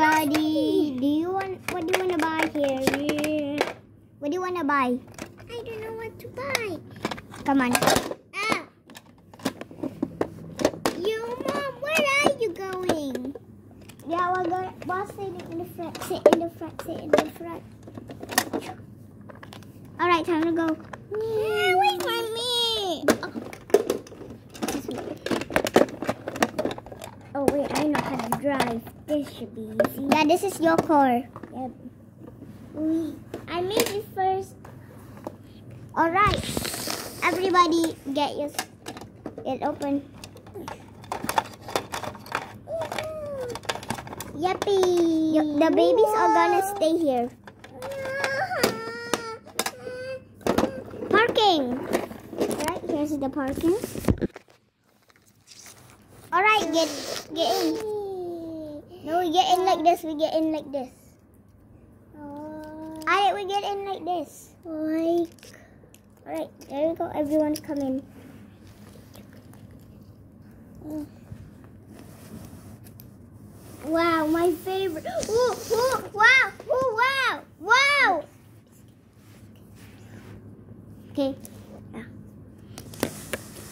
everybody. Do you want what do you want to buy here? What do you want to buy? I don't know what to buy. Come on. Ah. You, Mom, where are you going? Yeah, we're going. Sit in the front. Sit in the front. Sit in the front. All right, time to go. Ah, wait for me. Oh wait, I know how to drive. This should be easy. Yeah, this is your car. Yep. We, I made it first. All right, everybody, get your it open. Yuppie. Y- The babies are gonna stay here. Parking. Right, here's the parking. All right, get get in. No, we get in like this. We get in like this. Oh. Alright, we get in like this. Like, Alright, there we go. Everyone come in. Wow, my favorite. Ooh, ooh, wow, ooh, wow, wow. Okay.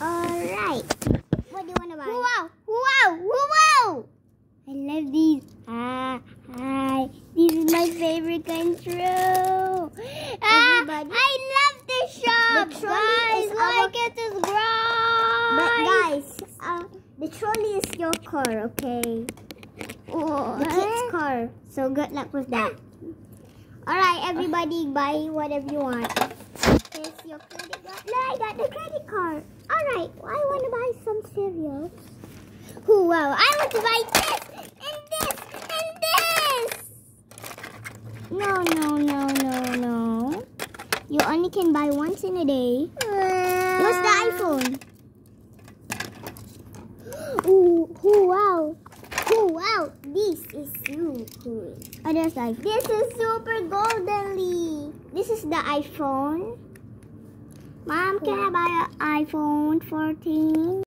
Alright. What do you want to buy? Wow, wow. I love these. Ah, hi. This is my favorite control. Ah, I love this shop. Guys, look at this. But guys, uh, the trolley is your car, okay? oh, The kid's car. So good luck with that. Alright, everybody buy whatever you want. Here's your credit card. No, I got the credit card. Alright, I want to buy some cereal. Wow, I want to buy this and this and this. No, no, no, no, no. You only can buy once in a day. What's the iPhone? Ooh, ooh, wow. Ooh, wow. This is so cool. Oh, there's the iPhone. This is super goldenly. This is the iPhone. Mom, can I buy an iPhone 14?